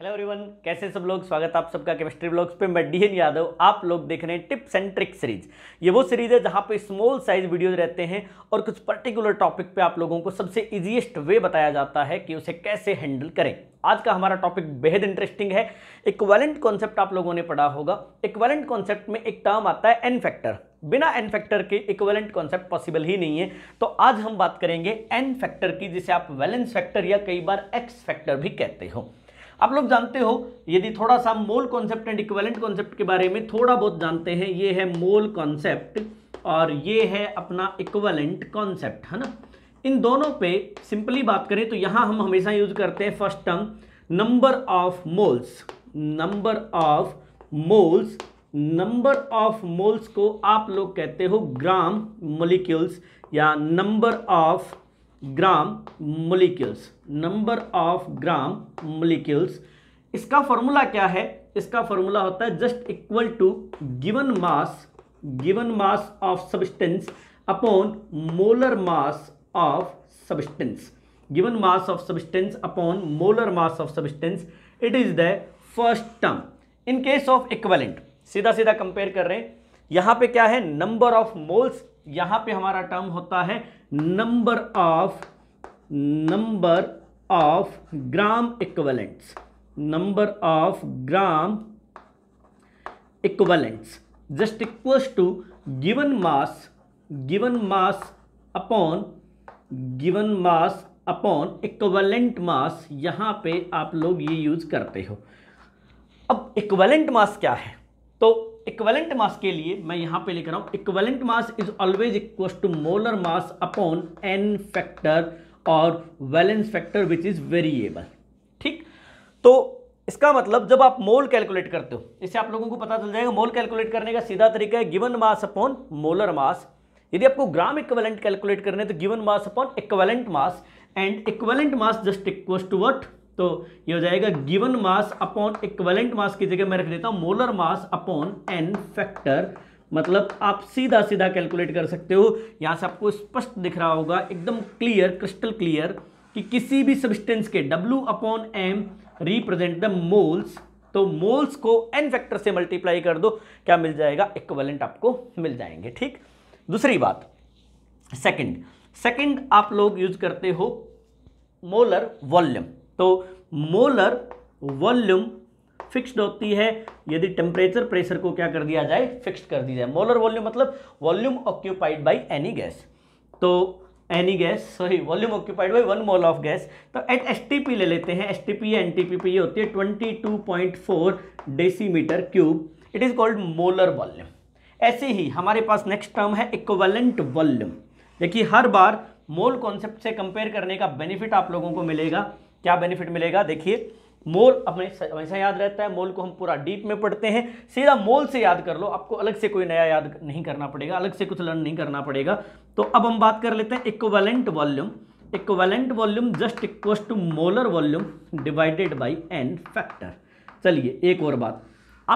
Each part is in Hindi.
हेलो एवरीवन कैसे सब लोग स्वागत आप सबका केमिस्ट्री ब्लॉग्स पे मैं डीएन यादव आप लोग देख रहे हैं टिप्स एंड ट्रिक सीरीज ये वो सीरीज है जहाँ पे स्मॉल साइज वीडियोज रहते हैं और कुछ पर्टिकुलर टॉपिक पे आप लोगों को सबसे इजीएस्ट वे बताया जाता है कि उसे कैसे हैंडल करें आज का हमारा टॉपिक बेहद इंटरेस्टिंग है इक्वेलेंट कॉन्सेप्ट आप लोगों ने पढ़ा होगा इक्वेलेंट कॉन्सेप्ट में एक टर्म आता है एन फैक्टर बिना एन फैक्टर के इक्वेलेंट कॉन्सेप्ट पॉसिबल ही नहीं है तो आज हम बात करेंगे एन फैक्टर की जिसे आप वैलेंस फैक्टर या कई बार एक्स फैक्टर भी कहते हो आप लोग जानते हो यदि थोड़ा सा mole concept and equivalent concept के बारे में थोड़ा बहुत जानते हैं ये है मोल कॉन्सेप्ट और ये है अपना इक्वेलेंट कॉन्सेप्ट है ना इन दोनों पे सिंपली बात करें तो यहां हम हमेशा यूज करते हैं first term number of moles number of moles number of moles को आप लोग कहते हो ग्राम मोलिक्यूल्स या number of gram molecules number of gram molecules इसका फॉर्मूला क्या है इसका फॉर्मूला होता है just equal to given mass given mass of substance upon molar mass of substance given mass of substance upon molar mass of substance it is the first term in case of equivalent सीधा सीधा कंपेयर कर रहे हैं यहां पे क्या है नंबर ऑफ मोल्स यहां पे हमारा टर्म होता है number of number of gram equivalents number of gram equivalents just equals to given mass given mass upon given mass upon equivalent mass यहां पे आप लोग ये यूज करते हो अब इक्वलेंट मास क्या है तो इक्वलेंट मास के लिए मैं यहां पे लिख रहा हूं equivalent mass is always equal to molar mass upon N factor और valence factor which is variable ठीक तो इसका मतलब जब आप मोल कैलकुलेट करते हो इससे आप लोगों को पता चल जाएगा मोल कैलकुलेट करने का सीधा तरीका है given mass upon molar mass यदि आपको ग्राम इक्वलेंट कैलकुलेट करने तो given mass upon equivalent mass and equivalent mass just equal to what तो ये हो जाएगा given mass upon equivalent mass की जगह मैं रख देता हूं molar mass upon N factor मतलब आप सीधा सीधा कैलकुलेट कर सकते हो यहां से आपको स्पष्ट दिख रहा होगा एकदम क्लियर क्रिस्टल क्लियर कि किसी भी सब्सटेंस के W upon M represent the moles तो मोल्स को एन फैक्टर से मल्टीप्लाई कर दो क्या मिल जाएगा इक्वलेंट आपको मिल जाएंगे ठीक दूसरी बात सेकेंड सेकेंड आप लोग यूज करते हो मोलर वॉल्यूम तो मोलर वॉल्यूम फिक्स्ड होती है यदि टेम्परेचर प्रेशर को क्या कर दिया जाए फिक्स्ड कर दिया जाए मोलर वॉल्यूम मतलब volume occupied by any gas तो any gas sorry volume occupied by one mole of gas तो एट एस ले लेते हैं S T P N T P ये होती है twenty two point four decimetre cube it is called molar volume ऐसे ही हमारे पास नेक्स्ट टर्म है इक्वलेंट वॉल्यूम देखिए हर बार मोल कॉन्सेप्ट से कंपेयर करने का बेनिफिट आप लोगों को मिलेगा क्या बेनिफिट मिलेगा देखिए मोल अपने हमेशा याद रहता है मोल को हम पूरा डीप में पढ़ते हैं सीधा मोल से याद कर लो आपको अलग से कोई नया याद नहीं करना पड़ेगा अलग से कुछ लर्न नहीं करना पड़ेगा तो अब हम बात कर लेते हैं equivalent volume equivalent volume just equal to molar volume divided by N factor चलिए एक और बात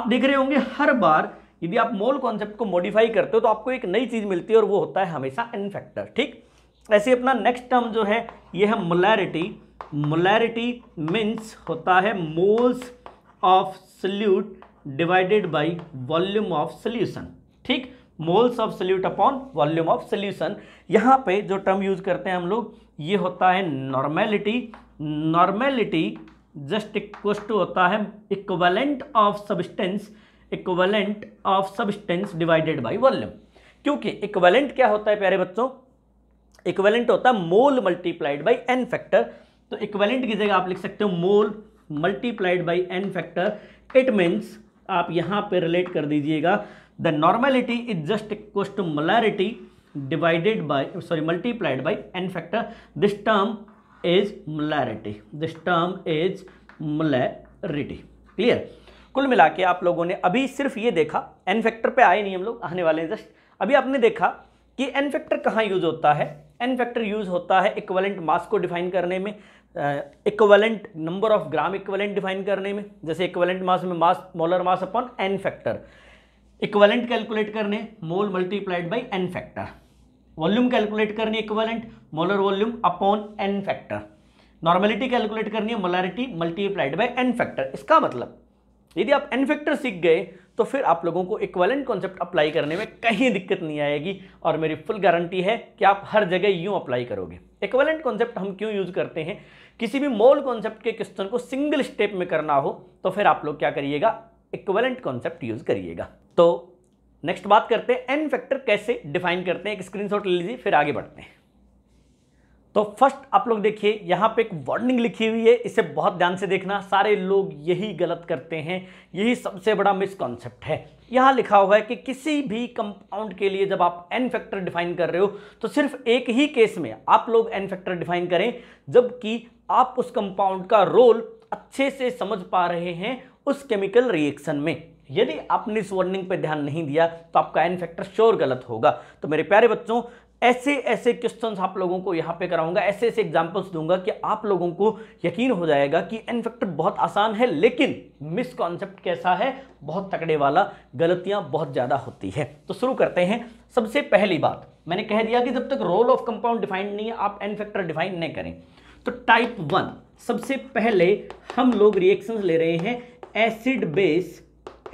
आप देख रहे होंगे हर बार यदि आप मोल कॉन्सेप्ट को मॉडिफाई करते हो तो आपको एक नई चीज़ मिलती है और वो होता है हमेशा एन फैक्टर ठीक ऐसे अपना नेक्स्ट टर्म जो है ये है मोलैरिटी मोलैरिटी मीन्स होता है moles of solute divided by volume of solution ठीक moles of solute upon volume of solution यहाँ पे जो टर्म यूज करते हैं हम लोग ये होता है normality normality just equals to होता है equivalent of substance equivalent of substance divided by volume क्योंकि इक्वलेंट क्या होता है प्यारे बच्चों इक्वलेंट होता है mole multiplied by N factor तो इक्वेलेंट की जगह आप लिख सकते हो mole multiplied by N factor it means आप यहाँ पर रिलेट कर दीजिएगा the normality is just equals to molarity divided by sorry multiplied by N factor this term is molarity this term is molarity clear कुल मिला के आप लोगों ने अभी सिर्फ ये देखा एन फैक्टर पे आए नहीं हम लोग आने वाले हैं जस्ट अभी आपने देखा कि एन फैक्टर कहाँ यूज होता है एन फैक्टर यूज होता है इक्वलेंट मास को डिफाइन करने में equivalent number of gram equivalent define करने में जैसे इक्वलेंट मास में mass molar mass upon N factor equivalent calculate करने mole multiplied by N factor volume calculate करनी equivalent molar volume upon N factor normality calculate करनी है molarity multiplied by N factor इसका मतलब यदि आप एन फैक्टर सीख गए तो फिर आप लोगों को इक्वलेंट कॉन्सेप्ट अप्लाई करने में कहीं दिक्कत नहीं आएगी और मेरी फुल गारंटी है कि आप हर जगह यूँ अप्लाई करोगे इक्वलेंट कॉन्सेप्ट हम क्यों यूज़ करते हैं किसी भी मोल कॉन्सेप्ट के क्वेश्चन को सिंगल स्टेप में करना हो तो फिर आप लोग क्या करिएगा इक्वलेंट कॉन्सेप्ट यूज़ करिएगा तो नेक्स्ट बात करते हैं एन फैक्टर कैसे डिफाइन करते हैं एक स्क्रीनशॉट ले लीजिए फिर आगे बढ़ते हैं तो फर्स्ट आप लोग देखिए यहाँ पे एक वार्निंग लिखी हुई है इसे बहुत ध्यान से देखना सारे लोग यही गलत करते हैं यही सबसे बड़ा मिसकॉन्सेप्ट है यहाँ लिखा हुआ है कि किसी भी कंपाउंड के लिए जब आप एन फैक्टर डिफाइन कर रहे हो तो सिर्फ एक ही केस में आप लोग एन फैक्टर डिफाइन करें जबकि आप उस कंपाउंड का रोल अच्छे से समझ पा रहे हैं उस केमिकल रिएक्शन में यदि आपने इस वार्निंग पर ध्यान नहीं दिया तो आपका एन फैक्टर श्योर गलत होगा तो मेरे प्यारे बच्चों ऐसे ऐसे क्वेश्चन आप लोगों को यहाँ पे कराऊंगा ऐसे ऐसे एग्जांपल्स दूंगा कि आप लोगों को यकीन हो जाएगा कि एन फैक्टर बहुत आसान है लेकिन मिसकॉन्सेप्ट कैसा है बहुत तकड़े वाला गलतियाँ बहुत ज़्यादा होती है तो शुरू करते हैं सबसे पहली बात मैंने कह दिया कि जब तक रोल ऑफ कंपाउंड डिफाइंड नहीं है आप एन फैक्टर डिफाइन नहीं करें तो टाइप वन सबसे पहले हम लोग रिएक्शन ले रहे हैं acid base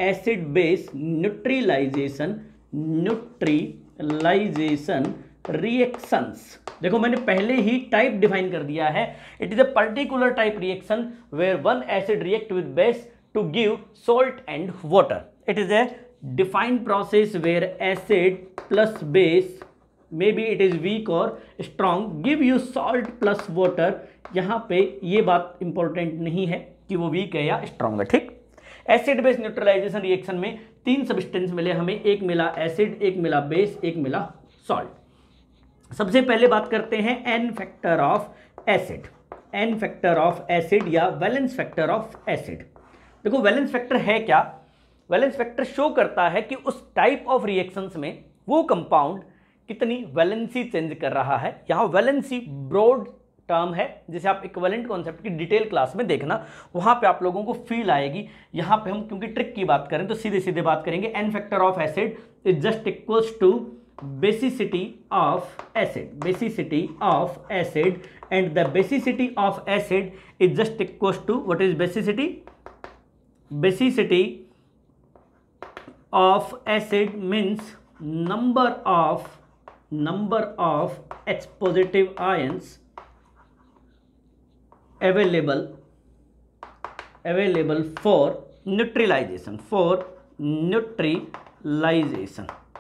acid base neutralization neutralization reactions देखो मैंने पहले ही टाइप डिफाइन कर दिया है it is a particular type reaction where one acid react with base to give salt and water it is a process where acid plus base may be it is weak और strong give you salt plus water यहाँ पे ये बात इंपॉर्टेंट नहीं है कि वो वीक है या स्ट्रांग है ठीक एसिड बेस न्यूट्रलाइजेशन रिएक्शन में तीन सब्सटेंस मिले हमें एक मिला एसिड एक मिला बेस एक मिला सॉल्ट सबसे पहले बात करते हैं N factor of acid N factor of acid या वैलेंस फैक्टर ऑफ एसिड देखो वैलेंस फैक्टर है क्या वैलेंस फैक्टर शो करता है कि उस टाइप ऑफ रिएक्शंस में वो कंपाउंड कितनी वैलेंसी चेंज कर रहा है यहाँ वैलेंसी ब्रॉड टर्म है जिसे आप इक्वलेंट कॉन्सेप्ट की डिटेल क्लास में देखना वहाँ पे आप लोगों को फील आएगी यहाँ पे हम क्योंकि ट्रिक की बात करें तो सीधे सीधे बात करेंगे N factor of acid is just equals to basicity of acid. Basicity of acid, and the basicity of acid is just equals to what is basicity? Basicity of acid means number of H positive ions available for neutralization.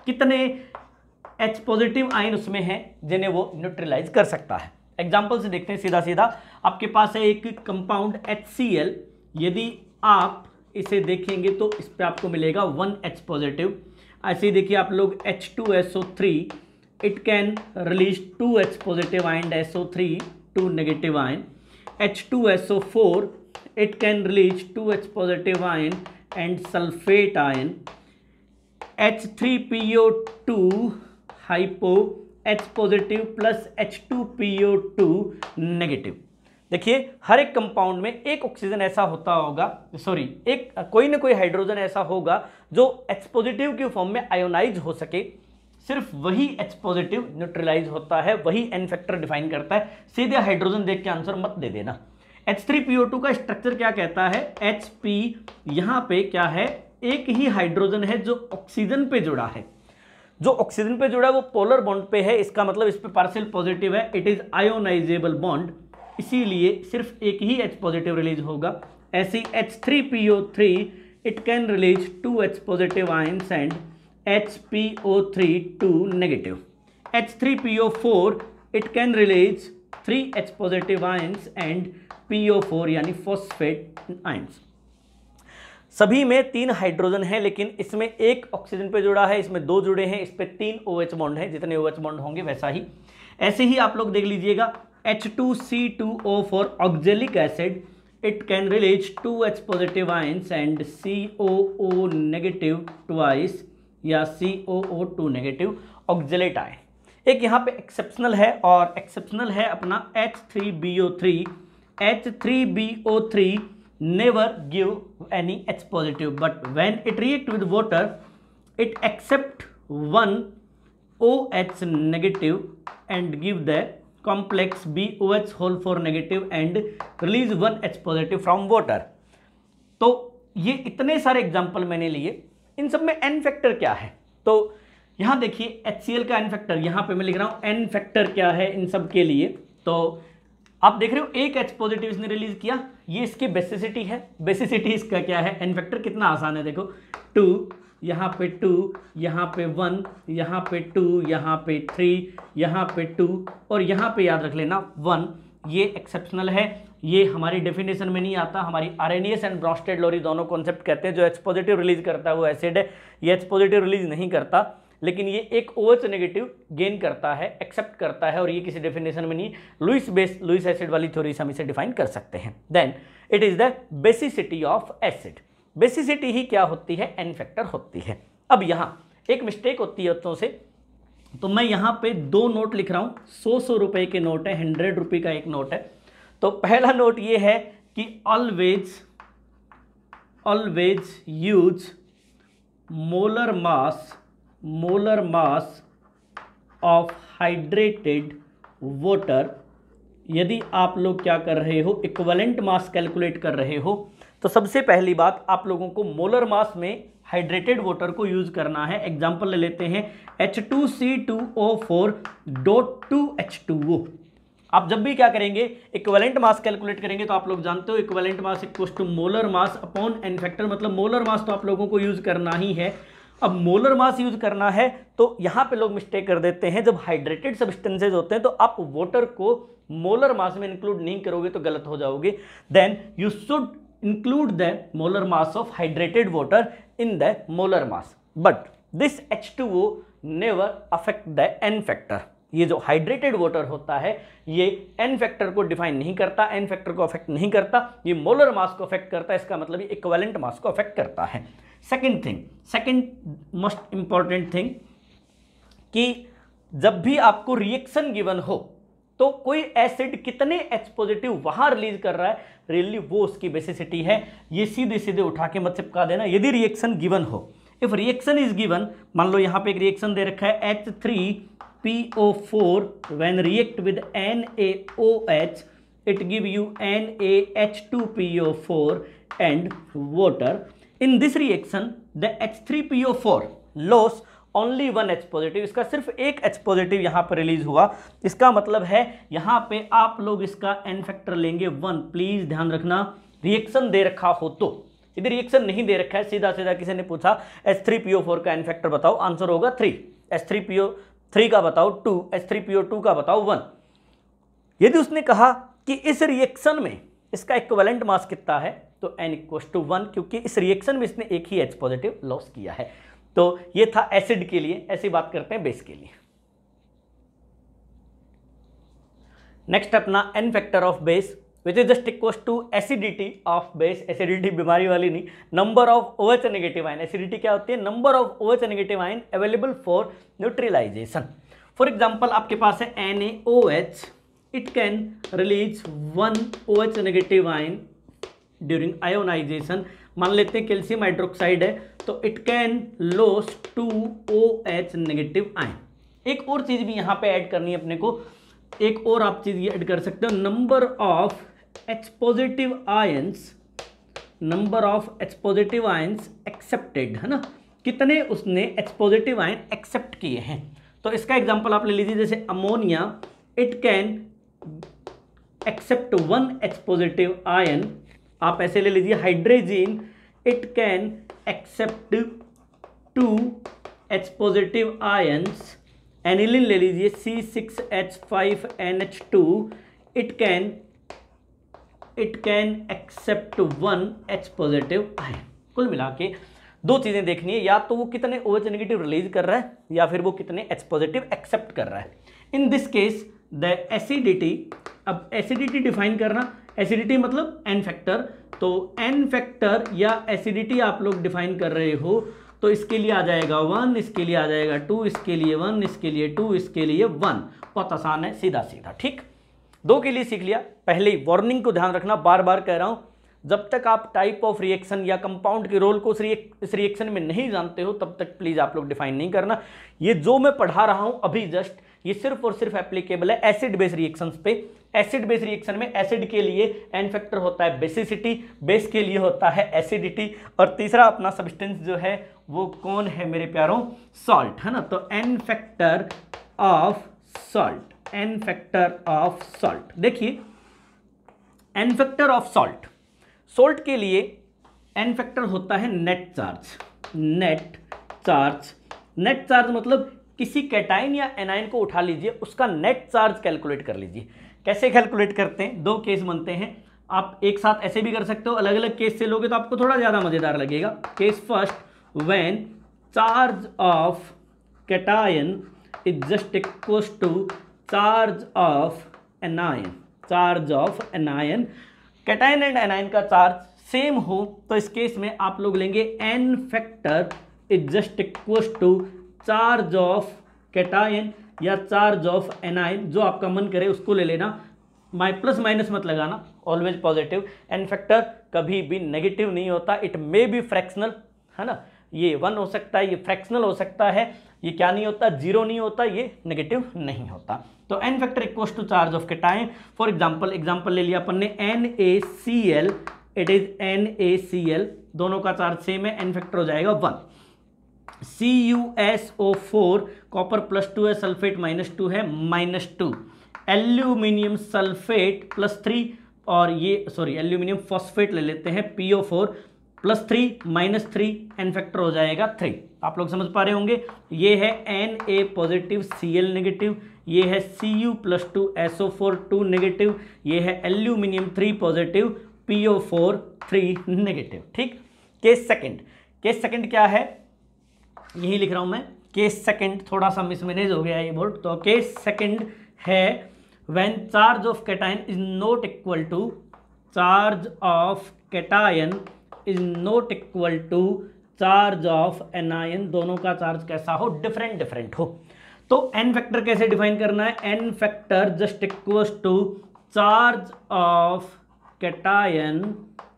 कितने एच पॉजिटिव आयन उसमें है जिन्हें वो न्यूट्रलाइज कर सकता है एग्जाम्पल से देखते हैं सीधा सीधा आपके पास है एक कंपाउंड एच यदि आप इसे देखेंगे तो इस पर आपको मिलेगा वन एच पॉजिटिव ऐसे ही देखिए आप लोग H two S O three it can release two H positive ion S O three two negative ion H two S O four positive ion and sulphate positive H three P O two hypo H positive plus H two P O two negative देखिए हर एक कंपाउंड में एक ऑक्सीजन ऐसा होता होगा सॉरी एक कोई ना कोई हाइड्रोजन ऐसा होगा जो एच पॉजिटिव के फॉर्म में आयोनाइज हो सके सिर्फ वही एच पॉजिटिव न्यूट्रलाइज होता है वही एन फैक्टर डिफाइन करता है सीधे हाइड्रोजन देख के आंसर मत दे देना H three P O two का स्ट्रक्चर क्या कहता है एच पी यहाँ पे क्या है एक ही हाइड्रोजन है जो ऑक्सीजन पे जुड़ा है जो ऑक्सीजन पे जुड़ा है वो पोलर बॉन्ड पे है इसका मतलब इस पर पार्सल पॉजिटिव है इट इज आयोनाइजेबल बॉन्ड इसीलिए सिर्फ एक ही एच पॉजिटिव रिलीज होगा ऐसी H three P O three it can release two H positive ions and H P O three two negative H three P O four it can release three H positive ions and P O four यानी फॉस्फेट आइंस सभी में तीन हाइड्रोजन है लेकिन इसमें एक ऑक्सीजन पे जुड़ा है इसमें दो जुड़े हैं इस पर तीन ओ एच बॉन्ड है जितने ओ एच बॉन्ड होंगे वैसा ही ऐसे ही आप लोग देख लीजिएगा H two C two O four oxalic acid it can release H positive ions and C O O negative two ions या C O O two negative oxalate आए एक यहाँ पे एक्सेप्शनल है और एक्सेप्शनल है अपना H H three three three B B O O three never give any H positive but when it react with water it accept one OH negative and give the complex BOH whole 4 negative and release one H positive from water तो ये इतने सारे एग्जाम्पल मैंने लिए इन सब में एन फैक्टर क्या है तो यहाँ देखिए HCl का एन फैक्टर यहाँ पे मैं लिख रहा हूँ एन फैक्टर क्या है इन सब के लिए तो आप देख रहे हो एक एच पॉजिटिव इसने रिलीज किया ये इसकी बेसिसिटी है बेसिसिटी इसका क्या है एन कितना आसान है देखो टू यहाँ पे टू यहाँ पे वन यहाँ पे टू यहाँ पे थ्री यहाँ पे टू और यहाँ पे याद रख लेना वन ये एक्सेप्शनल है ये हमारी डेफिनेशन में नहीं आता हमारी आर एंड ब्रॉस्टेड लोरी दोनों कॉन्सेप्ट कहते हैं जो एच पॉजिटिव रिलीज करता है वो एसिड है ये एच पॉजिटिव रिलीज नहीं करता लेकिन ये एक ओएच नेगेटिव गेन करता है एक्सेप्ट करता है और ये किसी डेफिनेशन में नहीं लुइस बेस लुइस एसिड वाली थ्योरी से हम इसे डिफाइन कर सकते हैं then it is the basicity of acid basicity ही क्या होती है एन फैक्टर होती है अब यहाँ एक मिस्टेक होती है तो से तो मैं यहाँ पे दो नोट लिख रहा हूँ सौ सौ रुपये के नोट है हंड्रेड रुपये का एक नोट है तो पहला नोट ये है कि always always use molar mass molar mass of hydrated water यदि आप लोग क्या कर रहे हो इक्वलेंट मास कैलकुलेट कर रहे हो तो सबसे पहली बात आप लोगों को मोलर मास में हाइड्रेटेड वाटर को यूज करना है एग्जाम्पल ले लेते हैं H two C two O four dot two H two O आप जब भी क्या करेंगे इक्वलेंट मास कैलकुलेट करेंगे तो आप लोग जानते हो equivalent mass equal to molar mass upon n factor मतलब मोलर मास तो आप लोगों को यूज करना ही है अब मोलर मास यूज करना है तो यहां पे लोग मिस्टेक कर देते हैं जब हाइड्रेटेड सब्सटेंसेज होते हैं तो आप वाटर को मोलर मास में इंक्लूड नहीं करोगे तो गलत हो जाओगे then you should include the molar mass of hydrated water in the molar mass but this H two वो never affect the N factor ये जो हाइड्रेटेड वाटर होता है ये एन फैक्टर को डिफाइन नहीं करता एन फैक्टर को अफेक्ट नहीं करता ये मोलर मास को अफेक्ट करता है इसका मतलब ये मास को अफेक्ट करता है second thing second most important thing कि जब भी आपको रिएक्शन गिवन हो तो कोई एसिड कितने एच पॉजिटिव वहां रिलीज कर रहा है रियली वो उसकी बेसिसिटी है ये सीधे सीधे उठा के मत चिपका देना यदि रिएक्शन गिवन हो इफ रिएक्शन इज गिवन मान लो यहां पे एक रिएक्शन दे रखा है H three P O four when react with N A O H it give you N A H two P O four and water in this reaction the four loss only one H positive इसका सिर्फ एक एच पॉजिटिव यहाँ पर रिलीज हुआ इसका मतलब है यहाँ पे आप लोग इसका एन फैक्टर लेंगे वन प्लीज़ ध्यान रखना रिएक्शन दे रखा हो तो यदि रिएक्शन नहीं दे रखा है सीधा सीधा किसी ने पूछा H three P O four का एन फैक्टर बताओ आंसर होगा three H three P O three का बताओ two H three P O two का बताओ वन यदि उसने कहा कि इस रिएक्शन में इसका इक्वलेंट मास कितना है तो एन इक्वस टू वन क्योंकि इस रिएक्शन में इसने एक ही एच पॉजिटिव लॉस किया है तो ये था एसिड के लिए ऐसी बात करते हैं बेस के लिए नेक्स्ट अपना N factor of base which is just equals to acidity of base acidity बीमारी वाली नहीं number of O H negative ion acidity क्या होती है number of O H negative ion available for neutralization for example आपके पास है N A O H it can release one OH negative ion during ionization मान लेते हैं कैल्शियम हाइड्रोक्साइड है तो it can loss two O H negative ion एक और चीज़ भी यहाँ पे ऐड करनी है अपने को एक और आप चीज़ ये ऐड कर सकते हो number of H positive ions number of H positive ions accepted है ना कितने उसने एच पॉजिटिव आयन एक्सेप्ट किए हैं तो इसका एग्जाम्पल आप ले लीजिए जैसे ammonia it can accept one H positive ion आप ऐसे ले लीजिए hydrazine it can accept two H positive ions aniline ले लीजिए C six H five N H two it can it can accept one H positive ion कुल मिला के दो चीज़ें देखनी है या तो वो कितने ओ एच नेगेटिव रिलीज कर रहा है या फिर वो कितने एच पॉजिटिव एक्सेप्ट कर रहा है in this case the acidity अब एसिडिटी डिफाइन करना एसिडिटी मतलब एन फैक्टर तो एन फैक्टर या एसिडिटी आप लोग डिफाइन कर रहे हो तो इसके लिए आ जाएगा वन इसके लिए आ जाएगा टू इसके लिए वन इसके लिए टू इसके लिए वन बहुत आसान है सीधा सीधा ठीक दो के लिए सीख लिया पहले वार्निंग को ध्यान रखना बार बार कह रहा हूँ जब तक आप टाइप ऑफ रिएक्शन या कंपाउंड के रोल को इस रिएक्शन में नहीं जानते हो तब तक प्लीज़ आप लोग डिफाइन नहीं करना ये जो मैं पढ़ा रहा हूँ अभी जस्ट ये सिर्फ और सिर्फ एप्लीकेबल है एसिड बेस रिएक्शन पे एसिड बेस रिएक्शन में एसिड के लिए एन फैक्टर होता है बेसिसिटी बेस के लिए होता है एसिडिटी और तीसरा अपना सब्सटेंस जो है वो कौन है मेरे प्यारों सॉल्ट है ना तो N factor of salt N factor of salt देखिए N factor of salt salt के लिए एन फैक्टर होता है net charge net charge net charge मतलब किसी कैटाइन या एनाइन को उठा लीजिए उसका नेट चार्ज कैलकुलेट कर लीजिए कैसे कैलकुलेट करते हैं दो केस बनते हैं आप एक साथ ऐसे भी कर सकते हो अलग अलग केस से लोगे तो आपको थोड़ा ज़्यादा मज़ेदार लगेगा case first when charge of cation is just equal to charge of anion charge of anion cation and anion का चार्ज सेम हो तो इस केस में आप लोग लेंगे N factor is just equal to charge of cation या चार्ज ऑफ एनाइन जो आपका मन करे उसको ले लेना माइ प्लस माइनस मत लगाना ऑलवेज पॉजिटिव एन फैक्टर कभी भी नेगेटिव नहीं होता इट मे बी फ्रैक्शनल है ना ये वन हो सकता है ये फ्रैक्शनल हो सकता है ये क्या नहीं होता जीरो नहीं होता ये नेगेटिव नहीं होता तो N factor equal to charge of cation for example example ले लिया अपन ने N A C L it is N A C L दोनों का चार्ज सेम है एन फैक्टर हो जाएगा one C U S O four copper plus two है सल्फेट माइनस टू है minus two aluminium sulphate plus three और ये सॉरी एल्यूमिनियम फॉस्फेट ले लेते हैं P O four plus three minus three N factor हो जाएगा थ्री आप लोग समझ पा रहे होंगे ये है N A positive C L negative ये है C U plus two S O four two negative ये है aluminium three positive P O four three negative ठीक केस सेकेंड केस सेकेंड क्या है यही लिख रहा हूँ मैं केस सेकंड थोड़ा सा मिसमैनेज हो गया ये बोर्ड तो केस सेकंड है when charge of cation is not equal to charge of cation is not equal to charge of anion दोनों का चार्ज कैसा हो डिफरेंट डिफरेंट हो तो एन फैक्टर कैसे डिफाइन करना है N factor just equal to charge of cation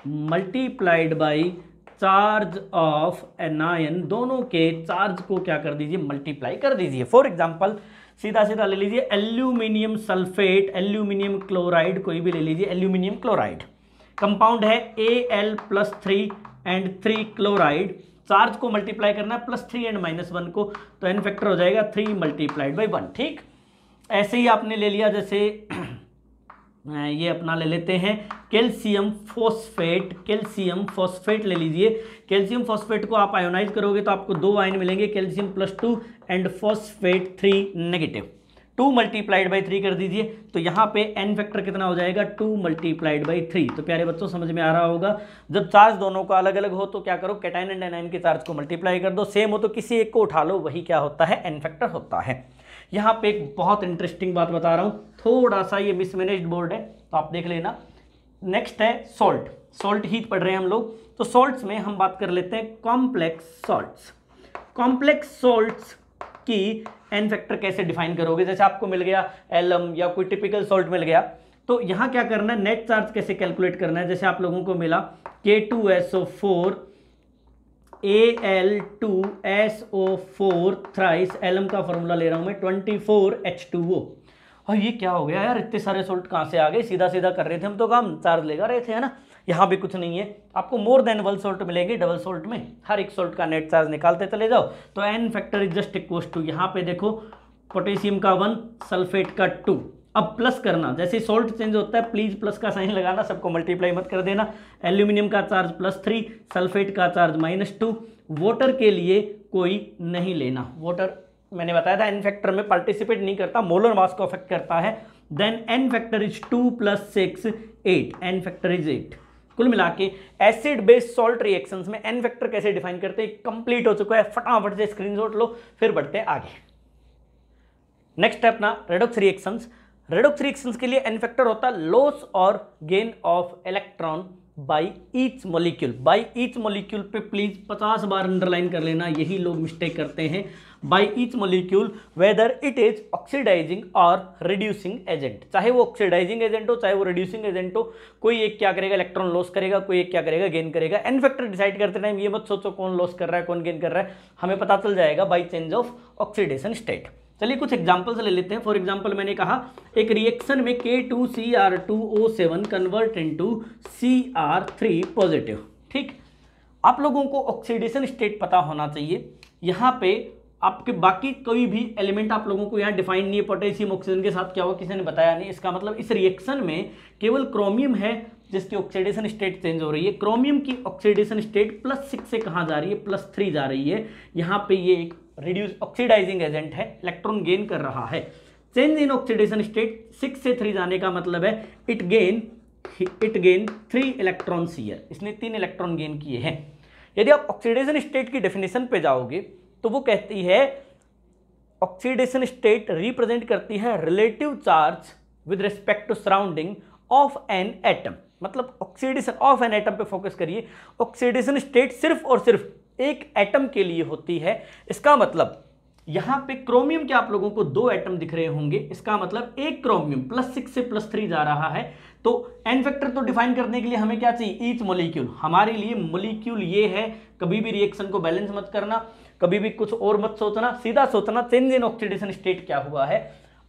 multiplied by charge of anion दोनों के चार्ज को क्या कर दीजिए मल्टीप्लाई कर दीजिए फॉर एग्जाम्पल सीधा सीधा ले लीजिए एल्यूमिनियम सल्फेट एल्यूमिनियम क्लोराइड कोई भी ले लीजिए एल्यूमिनियम क्लोराइड कंपाउंड है A L plus three and three chloride charge को मल्टीप्लाई करना है plus three and minus one को तो एन फैक्टर हो जाएगा थ्री मल्टीप्लाइड बाई वन ठीक ऐसे ही आपने ले लिया जैसे ये अपना ले लेते हैं कैल्शियम फॉस्फेट कैल्शियम फॉस्फेट ले लीजिए कैल्शियम फॉस्फेट को आप आयोनाइज करोगे तो आपको दो आयन मिलेंगे calcium plus two and phosphate three negative two multiplied by three कर दीजिए तो यहाँ पे एन फैक्टर कितना हो जाएगा टू मल्टीप्लाइड बाई थ्री तो प्यारे बच्चों समझ में आ रहा होगा जब चार्ज दोनों का अलग अलग हो तो क्या करो कैटाइन एंड एनाइन के चार्ज को मल्टीप्लाई कर दो सेम हो तो किसी एक को उठा लो वही क्या होता है एन फैक्टर होता है यहाँ पे एक बहुत इंटरेस्टिंग बात बता रहा हूँ थोड़ा सा ये मिसमेनेज बोर्ड है तो आप देख लेना नेक्स्ट है सॉल्ट सॉल्ट ही पढ़ रहे हैं हम लोग तो सॉल्ट्स में हम बात कर लेते हैं कॉम्प्लेक्स सॉल्ट्स कॉम्प्लेक्स सॉल्ट्स की एन फैक्टर कैसे डिफाइन करोगे जैसे आपको मिल गया एलम या कोई टिपिकल सॉल्ट मिल गया तो यहाँ क्या करना है नेट चार्ज कैसे कैलकुलेट करना है जैसे आप लोगों को मिला K two S O four A L two S O four thrice alum का फॉर्मूला ले रहा हूँ मैं twenty four H two O और हाँ, ये क्या हो गया यार इतने सारे सोल्ट कहाँ से आ गए सीधा सीधा कर रहे थे हम तो काम चार्ज लेगा रहे थे है ना यहाँ भी कुछ नहीं है आपको मोर देन वन सोल्ट मिलेंगे डबल सोल्ट में हर एक सोल्ट का नेट चार्ज निकालते चले जाओ तो n factor is just equals to यहाँ पे देखो पोटेशियम का वन सल्फेट का टू अब प्लस करना जैसे सोल्ट चेंज होता है प्लीज प्लस का साइन लगाना सबको मल्टीप्लाई मत कर देना एल्यूमिनियम का चार्ज प्लस थ्री सल्फेट का चार्ज माइनस टू वाटर के लिए कोई नहीं लेना वाटर मैंने बताया था एन फैक्टर में पार्टिसिपेट नहीं करता मोलर मास को अफेक्ट करता है then n factor is two plus six eight n factor is eight कुल मिला के एसिड बेस्ड सॉल्ट रिएक्शन में एन फैक्टर कैसे डिफाइन करते हैं कंप्लीट हो चुका है फटाफट से स्क्रीनशॉट लो फिर बढ़ते हैं आगे नेक्स्ट है अपना रेडोक्स रिएक्शंस रेडोक्स रिएक्शंस के लिए एन फैक्टर होता है लॉस और gain of electron by each molecule by each molecule पे प्लीज 50 बार अंडरलाइन कर लेना यही लोग मिस्टेक करते हैं by each molecule whether it is oxidising और रिड्यूसिंग एजेंट चाहे वो ऑक्सीडाइजिंग एजेंट हो चाहे वो रिड्यूसिंग एजेंट हो कोई एक क्या करेगा इलेक्ट्रॉन लॉस करेगा कोई एक क्या करेगा गेन करेगा एन फैक्टर डिसाइड करते टाइम ये मत सोचो कौन लॉस कर रहा है कौन गेन कर रहा है हमें पता चल जाएगा by change of oxidation state चलिए कुछ एग्जाम्पल्स ले लेते हैं फॉर एग्जाम्पल मैंने कहा एक रिएक्शन में K two C R two O seven convert into C R three positive ठीक आप लोगों को ऑक्सीडेशन स्टेट पता होना चाहिए यहाँ पे आपके बाकी कोई भी एलिमेंट आप लोगों को यहाँ डिफाइन नहीं है इसी ऑक्सीजन के साथ क्या हुआ किसी ने बताया नहीं इसका मतलब इस रिएक्शन में केवल क्रोमियम है जिसकी ऑक्सीडेशन स्टेट चेंज हो रही है क्रोमियम की ऑक्सीडेशन स्टेट प्लस सिक्स से कहाँ जा रही है प्लस थ्री जा रही है यहाँ पे ये एक रिड्यूस ऑक्सीडाइजिंग एजेंट है इलेक्ट्रॉन गेन कर रहा है change in oxidation state six से थ्री जाने का मतलब है it gain it gain three electron shear इसने तीन इलेक्ट्रॉन गेन किए हैं यदि आप ऑक्सीडेशन स्टेट की डेफिनेशन पे जाओगे तो वो कहती है ऑक्सीडेशन स्टेट रिप्रेजेंट करती है relative charge with respect to surrounding of an atom मतलब ऑक्सीडेशन ऑफ एन एटम पे फोकस करिए ऑक्सीडेशन स्टेट सिर्फ और सिर्फ एक एटम के लिए होती है इसका मतलब यहां पे क्रोमियम के आप लोगों को दो एटम दिख रहे होंगे इसका मतलब एक क्रोमियम प्लस सिक्स से प्लस थ्री जा रहा है तो एन फैक्टर तो डिफाइन करने के लिए हमें क्या चाहिए ईच मोलिक्यूल हमारे लिए मोलिक्यूल ये है कभी भी रिएक्शन को बैलेंस मत करना कभी भी कुछ और मत सोचना सीधा सोचना चेंज इन ऑक्सीडेशन स्टेट क्या हुआ है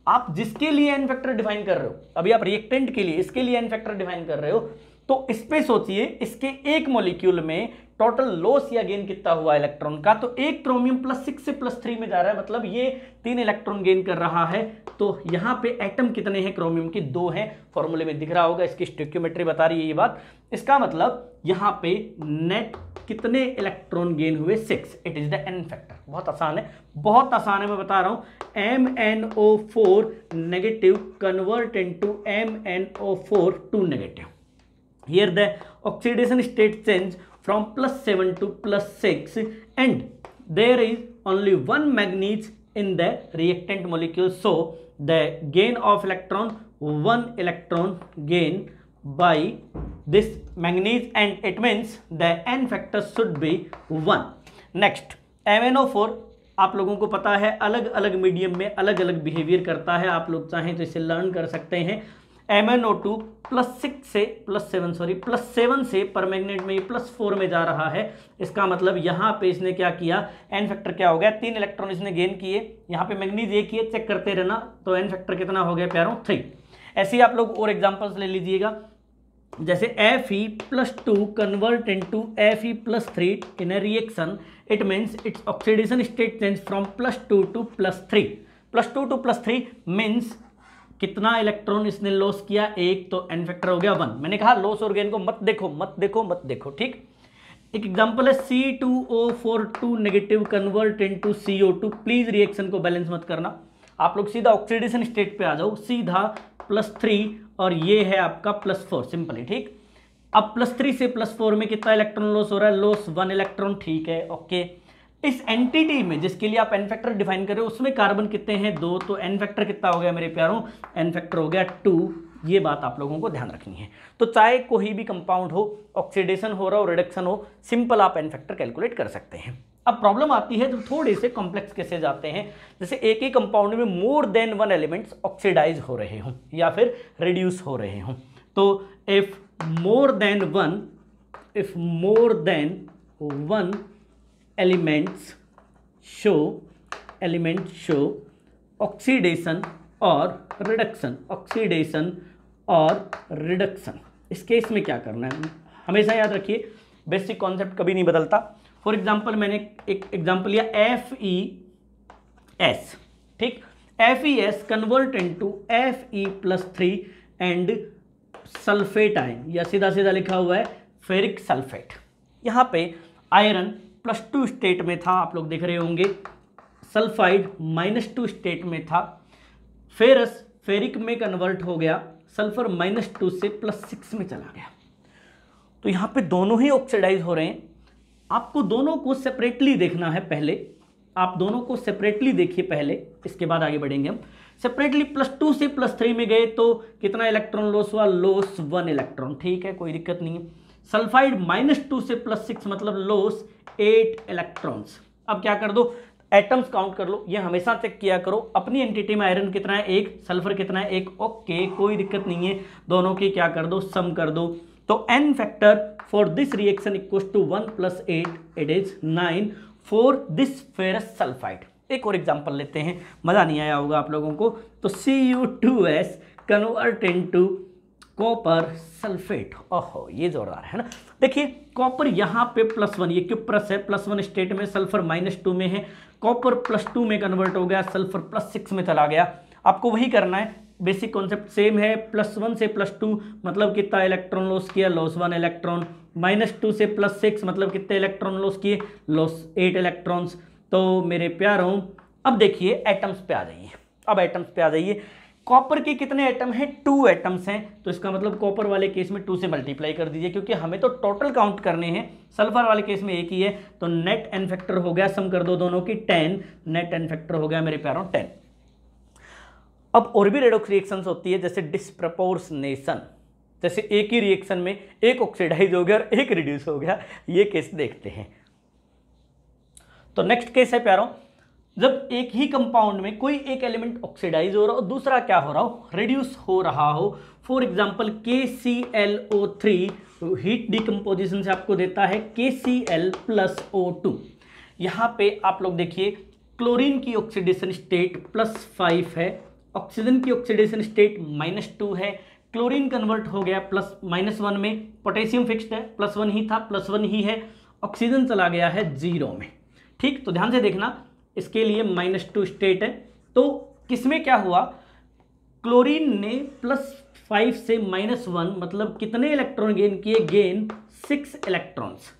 आप जिसके लिए एन फैक्टर डिफाइन कर रहे हो अभी आप रिएक्टेंट के लिए इसके लिए एन फैक्टर डिफाइन कर रहे हो तो इस पे सोचिए इसके एक मॉलिक्यूल में टोटल लॉस या गेन कितना हुआ इलेक्ट्रॉन का तो एक क्रोमियम प्लस सिक्स से प्लस थ्री में जा रहा है मतलब ये तीन इलेक्ट्रॉन गेन कर रहा है तो यहाँ पे एटम कितने हैं क्रोमियम के दो हैं फॉर्मूले में दिख रहा होगा इसकी स्टेक्यूमेट्री बता रही है ये बात इसका मतलब यहाँ पे नेट कितने इलेक्ट्रॉन गेन हुए six it is the n factor बहुत आसान है बहुत आसान है मैं बता रहा हूँ M N O four negative convert into M N O four two negative here the oxidation state change from plus 7 to plus 6 and there is only one manganese in the reactant molecule so the gain of electron one electron gain by this manganese and it means the n factor should be 1 next MnO4 आप लोगों को पता है अलग अलग मीडियम में अलग अलग बिहेवियर करता है आप लोग चाहें तो इसे लर्न कर सकते हैं M N O two plus six से plus seven sorry plus seven से पर मैग्नेट में प्लस फोर में जा रहा है इसका मतलब यहाँ पे इसने क्या किया एन फैक्टर क्या हो गया तीन इलेक्ट्रॉन इसने गेन किए यहाँ पे मैग्नीज एक ही चेक करते रहना तो एन फैक्टर कितना हो गया प्यारों थ्री ऐसे ही आप लोग और एग्जाम्पल्स ले लीजिएगा जैसे F E plus two convert into F E plus three in a reaction it means its oxidation state change from plus two to plus three plus two to plus three means कितना इलेक्ट्रॉन इसने लॉस किया एक तो एन फैक्टर हो गया वन मैंने कहा लॉस और गेन को मत देखो मत देखो मत देखो ठीक एक एग्जांपल है C two O four two negative convert into C O two please reaction को बैलेंस मत करना आप लोग सीधा ऑक्सीडेशन स्टेट पे आ जाओ सीधा प्लस थ्री और ये है आपका प्लस फोर सिंपली ठीक अब प्लस थ्री से प्लस फोर में कितना इलेक्ट्रॉन लॉस हो रहा है लॉस वन इलेक्ट्रॉन ठीक है ओके okay. इस एंटिटी में जिसके लिए आप एन फैक्टर डिफाइन कर रहे हो उसमें कार्बन कितने हैं दो तो एन फैक्टर कितना हो गया मेरे प्यारों एन फैक्टर हो गया टू ये बात आप लोगों को ध्यान रखनी है तो चाहे कोई भी कंपाउंड हो ऑक्सीडेशन हो रहा हो रिडक्शन हो सिंपल आप एन फैक्टर कैलकुलेट कर सकते हैं अब प्रॉब्लम आती है जब थोड़े से कॉम्प्लेक्स केसेज आते हैं जैसे एक ही कंपाउंड में more than one elements oxidise हो रहे हों या फिर रिड्यूस हो रहे हों तो if more than one if more than one elements show element show oxidation और रिडक्शन ऑक्सीडेशन और रिडक्शन इस केस में क्या करना है हमेशा याद रखिए बेसिक कॉन्सेप्ट कभी नहीं बदलता फॉर एग्जाम्पल मैंने एक एग्जाम्पल लिया एफ ई एस ठीक F E S convert into F E plus three and sulphate ion या सीधा सीधा लिखा हुआ है फेरिक सल्फेट यहाँ पे आयरन प्लस टू स्टेट में था आप लोग देख रहे होंगे सल्फाइड माइनस टू स्टेट में था फेरस फेरिक में कन्वर्ट हो गया सल्फर माइनस टू से प्लस सिक्स में चला गया तो यहाँ पे दोनों ही ऑक्सीडाइज हो रहे हैं आपको दोनों को सेपरेटली देखना है पहले आप दोनों को सेपरेटली देखिए पहले इसके बाद आगे बढ़ेंगे हम सेपरेटली प्लस टू से प्लस थ्री में गए तो कितना इलेक्ट्रॉन लॉस हुआ लॉस वन इलेक्ट्रॉन ठीक है कोई दिक्कत नहीं है सल्फाइड माइनस टू से प्लस सिक्स मतलब लोस एट इलेक्ट्रॉन्स अब क्या कर दो एटम्स काउंट कर लो ये हमेशा चेक किया करो अपनी एंटिटी में आयरन कितना है एक सल्फर कितना है एक ओके कोई दिक्कत नहीं है दोनों की क्या कर दो सम कर दो तो n factor for this reaction equal to one plus eight it is nine for this ferrous sulphide एक और एग्जाम्पल लेते हैं मज़ा नहीं आया होगा आप लोगों को तो C U two S convert into copper sulphate ओहो ये जोरदार है ना देखिए कॉपर यहाँ पे प्लस वन ये क्यों प्लस है प्लस वन स्टेट में सल्फर माइनस टू में है कॉपर प्लस टू में कन्वर्ट हो गया सल्फर प्लस सिक्स में चला गया आपको वही करना है बेसिक कॉन्सेप्ट सेम है प्लस वन से प्लस टू मतलब कितना इलेक्ट्रॉन लॉस किया loss one electron minus two से प्लस सिक्स मतलब कितने इलेक्ट्रॉन लॉस किए लॉस एट इलेक्ट्रॉन्स तो मेरे प्यारों अब देखिए एटम्स पे आ जाइए अब एटम्स पे आ जाइए कॉपर के कितने एटम हैं टू एटम्स हैं तो इसका मतलब कॉपर वाले केस में टू से मल्टीप्लाई कर दीजिए क्योंकि हमें तो टोटल काउंट करने हैं सल्फर वाले केस में एक ही है तो नेट एन फैक्टर हो गया सम कर दो दोनों की टेन नेट एन फैक्टर हो गया मेरे प्यारों टेन अब और भी रेडोक्स रिएक्शन होती है जैसे डिस्प्रपोर्सनेशन जैसे एक ही रिएक्शन में एक ऑक्सीडाइज हो गया और एक रिड्यूस हो गया ये केस देखते हैं तो नेक्स्ट केस है प्यारों जब एक ही कंपाउंड में कोई एक एलिमेंट ऑक्सीडाइज हो रहा हो दूसरा क्या हो रहा हो रिड्यूस हो रहा हो for example K C L O three heat decomposition से आपको देता है K C L plus O two यहाँ पे आप लोग देखिए क्लोरीन की ऑक्सीडेशन स्टेट प्लस फाइव है ऑक्सीजन की ऑक्सीडेशन स्टेट माइनस टू है क्लोरीन कन्वर्ट हो गया प्लस माइनस वन में पोटेशियम फिक्स्ड है प्लस वन ही था प्लस वन ही है ऑक्सीजन चला गया है जीरो में ठीक तो ध्यान से देखना इसके लिए माइनस टू स्टेट है तो किसमें क्या हुआ क्लोरीन ने प्लस फाइव से माइनस वन मतलब कितने इलेक्ट्रॉन गेन किए गेन सिक्स इलेक्ट्रॉन्स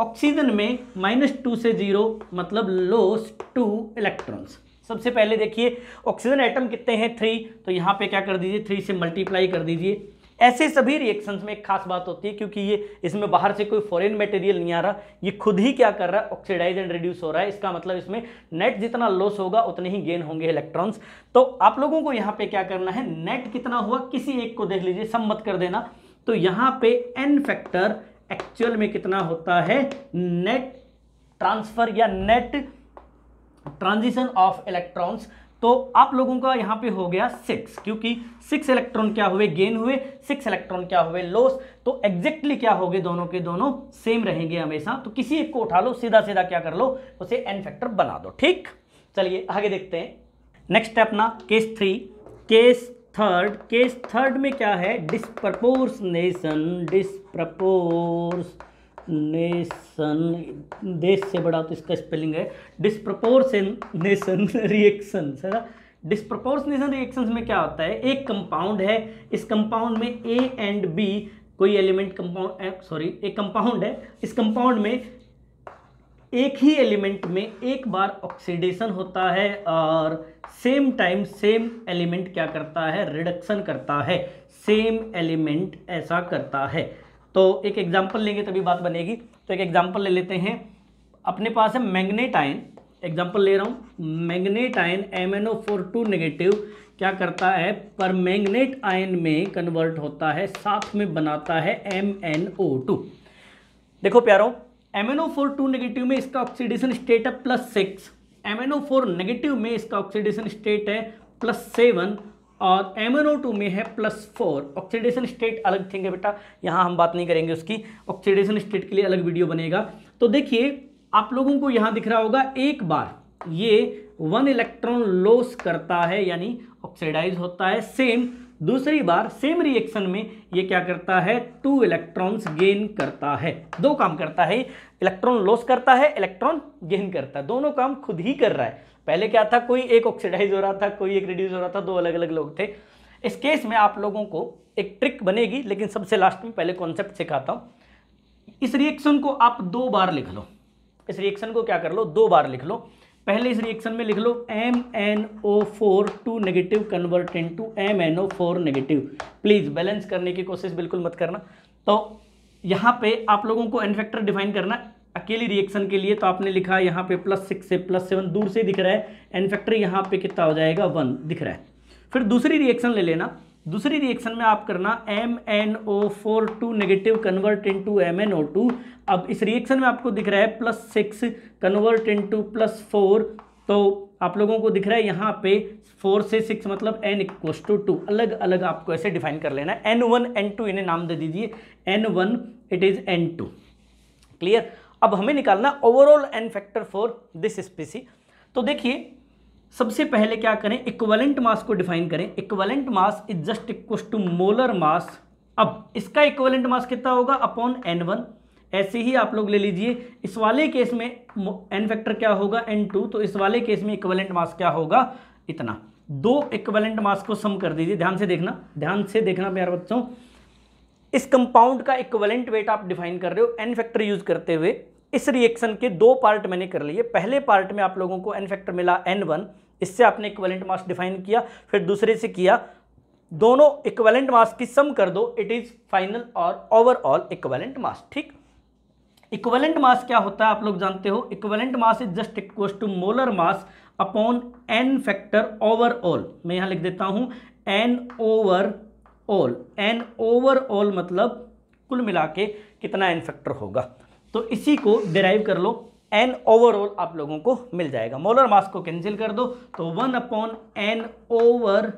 ऑक्सीजन में माइनस टू से जीरो मतलब लोस टू इलेक्ट्रॉन्स सबसे पहले देखिए ऑक्सीजन एटम कितने हैं थ्री तो यहाँ पे क्या कर दीजिए थ्री से मल्टीप्लाई कर दीजिए ऐसे सभी रिएक्शंस में एक खास बात होती है क्योंकि ये इसमें बाहर से कोई फॉरेन मटेरियल नहीं आ रहा ये खुद ही क्या कर रहा है ऑक्सीडाइज एंड रिड्यूस हो रहा है इसका मतलब इसमें नेट जितना लॉस होगा उतने ही गेन होंगे इलेक्ट्रॉन्स तो आप लोगों को यहाँ पे क्या करना है नेट कितना हुआ किसी एक को देख लीजिए सम मत कर देना तो यहाँ पे एन फैक्टर एक्चुअल में कितना होता है नेट ट्रांसफर या नेट ट्रांजिशन ऑफ इलेक्ट्रॉन्स तो आप लोगों का यहाँ पे हो गया सिक्स क्योंकि सिक्स इलेक्ट्रॉन क्या हुए गेन हुए सिक्स इलेक्ट्रॉन क्या हुए लॉस तो एग्जैक्टली क्या गए दोनों के दोनों सेम रहेंगे हमेशा तो किसी एक को उठा लो सीधा सीधा क्या कर लो उसे एन फैक्टर बना दो ठीक चलिए आगे देखते हैं नेक्स्ट है अपना case three case third case third में क्या है डिस्प्रपोर्सनेशन डिस्प्रपोर्स नेशन देश से बड़ा तो इसका स्पेलिंग है डिस्प्रपोर्शनेशन रिएक्शन है ना डिस्प्रपोर्सनेशन रिएक्शन में क्या होता है एक कंपाउंड है इस कंपाउंड में ए एंड बी कोई एलिमेंट कंपाउंड सॉरी एक कंपाउंड है इस कंपाउंड में एक ही एलिमेंट में एक बार ऑक्सीडेशन होता है और सेम टाइम सेम एलिमेंट क्या करता है रिडक्शन करता है सेम एलिमेंट ऐसा करता है तो एक एग्जाम्पल लेंगे तभी बात बनेगी तो एक एग्जाम्पल ले लेते हैं अपने पास है मैग्नेटाइन एग्जाम्पल ले रहा हूँ manganate M N O four two negative क्या करता है पर मैग्नेट आयन में कन्वर्ट होता है साथ में बनाता है एम एन ओ टू देखो प्यारो M N O four two negative में इसका ऑक्सीडेशन स्टेट है plus six M N O four negative में इसका ऑक्सीडेशन स्टेट है प्लस सेवन और एमएनओ टू में है प्लस फोर ऑक्सीडेशन स्टेट अलग थिंग है बेटा यहाँ हम बात नहीं करेंगे उसकी ऑक्सीडेशन स्टेट के लिए अलग वीडियो बनेगा तो देखिए आप लोगों को यहाँ दिख रहा होगा एक बार ये वन इलेक्ट्रॉन लॉस करता है यानी ऑक्सीडाइज होता है सेम दूसरी बार सेम रिएक्शन में ये क्या करता है टू इलेक्ट्रॉन्स गेन करता है दो काम करता है इलेक्ट्रॉन लॉस करता है इलेक्ट्रॉन गेन करता है दोनों काम खुद ही कर रहा है पहले क्या था कोई एक ऑक्सीडाइज हो रहा था कोई एक रिड्यूस हो रहा था दो अलग अलग लोग थे इस केस में आप लोगों को एक ट्रिक बनेगी लेकिन सबसे लास्ट में पहले कॉन्सेप्ट सिखाता हूँ इस रिएक्शन को आप दो बार लिख लो इस रिएक्शन को क्या कर लो दो बार लिख लो पहले इस रिएक्शन में लिख लो M N O four two negative convert into M N O four negative please balance करने की कोशिश बिल्कुल मत करना तो यहाँ पे आप लोगों को एन फैक्टर डिफाइन करना अकेली रिएक्शन के लिए तो आपने लिखा यहाँ पे प्लस सिक्स से प्लस सेवन दूर से दिख रहा है एन फैक्टर यहाँ पे कितना हो जाएगा वन दिख रहा है फिर दूसरी रिएक्शन ले लेना दूसरी रिएक्शन में आप करना M N O four two negative convert into M N O two अब इस रिएक्शन में आपको दिख रहा है plus six convert into plus four तो आप लोगों को दिख रहा है यहाँ पे फोर से सिक्स मतलब एन इक्व टू टू अलग अलग आपको ऐसे डिफाइन कर लेना एन वन एन टू इन्हें नाम दे दीजिए n one it is n two clear अब हमें निकालना overall n factor for this species तो देखिए सबसे पहले क्या करें इक्वलेंट मास को डिफाइन करें equivalent mass is just equal to molar mass अब इसका इक्वलेंट मास कितना होगा अपॉन एन वन ऐसे ही आप लोग ले लीजिए इस वाले केस में एन फैक्टर क्या होगा एन टू तो इस वाले केस में इक्वलेंट मास क्या होगा इतना दो इक्वलेंट मास को सम कर दीजिए ध्यान से देखना ध्यान से देखना प्यार बच्चों इस कंपाउंड का इक्वलेंट वेट आप डिफाइन कर रहे हो एन फैक्टर यूज करते हुए इस रिएक्शन के दो पार्ट मैंने कर लिए पहले पार्ट में आप लोगों को एन फैक्टर मिला एन वन इससे आपने इक्वलेंट मास डिफाइन किया फिर दूसरे से किया दोनों इक्वलेंट मास की सम कर दो इट इज फाइनल और ओवरऑल इक्वलेंट मास ठीक इक्वलेंट मास क्या होता है आप लोग जानते हो equivalent mass is just equal to molar mass upon n factor overall मैं यहां लिख देता हूं N over all N overall मतलब कुल मिला के कितना एन फैक्टर होगा तो इसी को डिराइव कर लो एन ओवरऑल आप लोगों को मिल जाएगा मोलर मास को कैंसिल कर दो तो one upon n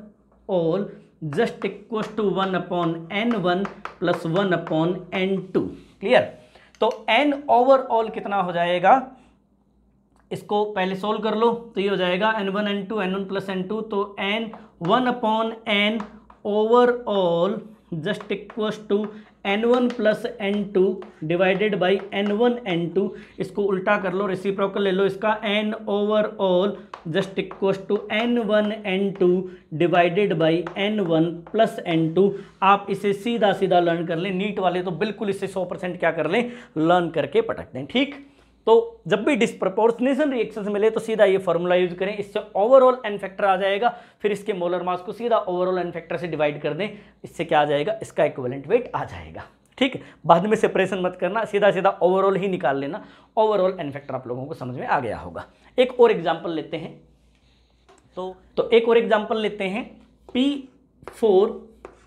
overall just equal to one upon n one plus one upon n two clear तो एन ओवरऑल कितना हो जाएगा इसको पहले सोल्व कर लो तो ये हो जाएगा n one n two n one plus n two तो n one upon n overall just equal to n one plus n two divided by n one n two इसको उल्टा कर लो रेसिप्रोकल ले लो इसका n overall just equal to n one n two divided by n one plus n two आप इसे सीधा सीधा लर्न कर लें नीट वाले तो बिल्कुल इसे सौ परसेंट क्या कर लें लर्न करके पटक दें ठीक तो जब भी डिस्प्रपोर्शनेशन रिएक्शन मिले तो सीधा ये फॉर्मूला यूज करें इससे ओवरऑल एन फैक्टर आ जाएगा फिर इसके मोलर मास को सीधा ओवरऑल एन फैक्टर से डिवाइड कर दें इससे क्या आ जाएगा इसका इक्वलेंट वेट आ जाएगा ठीक है बाद में सेपरेशन मत करना सीधा सीधा ओवरऑल ही निकाल लेना ओवरऑल एन फैक्टर आप लोगों को समझ में आ गया होगा एक और एग्जाम्पल लेते हैं तो तो एक और एग्जाम्पल लेते हैं P four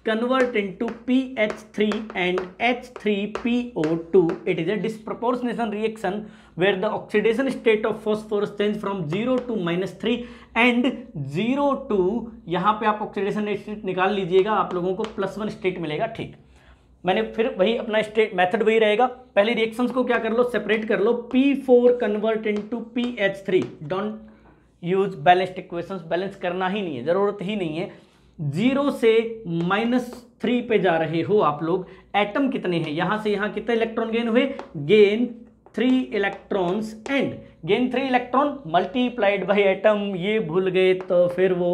convert into P H three convert into PH3 and H3PO2. It is a disproportionation reaction where the oxidation state of phosphorus change from zero to minus three and zero to यहाँ पे आप ऑक्सीडेशन स्टेट निकाल लीजिएगा आप लोगों को प्लस वन स्टेट मिलेगा ठीक मैंने फिर वही अपना स्टेट मेथड वही रहेगा पहले रिएक्शन को क्या कर लो सेपरेट कर लो P four convert into P H three don't use balanced equations balance करना ही नहीं है ज़रूरत ही नहीं है जीरो से माइनस थ्री पे जा रहे हो आप लोग एटम कितने हैं यहां से यहां कितने इलेक्ट्रॉन गेन हुए gain three electrons and gain three electron multiplied by atom ये भूल गए तो फिर वो